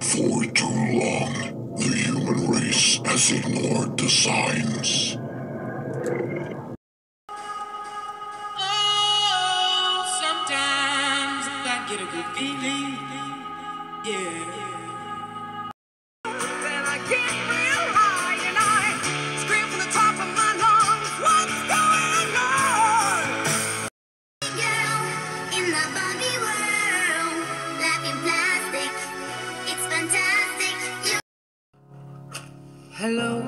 For too long, the human race has ignored the signs. Oh, sometimes I get a good feeling. Yeah. Then I get real high and I scream from the top of my lungs, what's going on? Girl in the Hello,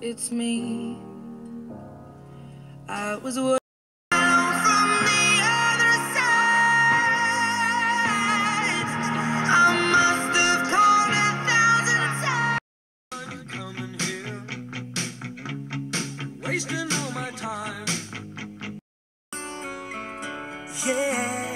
it's me. I was worried. From the other side, I must have called a thousand times. coming here, wasting all my time. Yeah,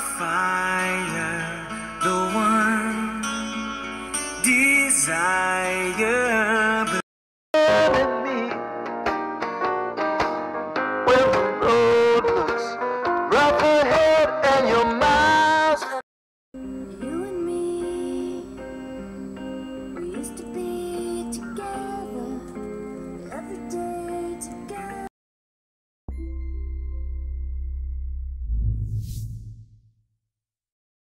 fire, the one desire.